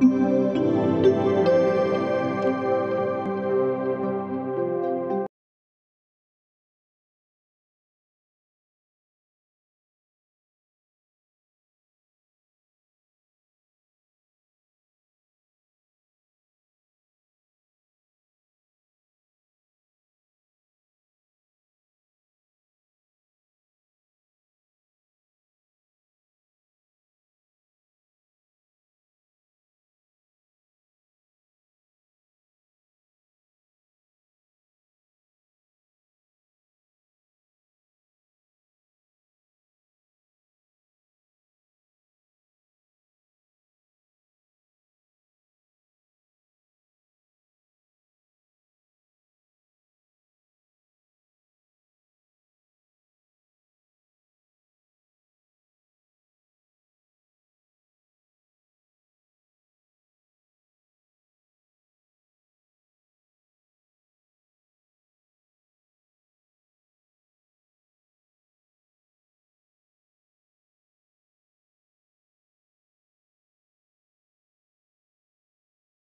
Música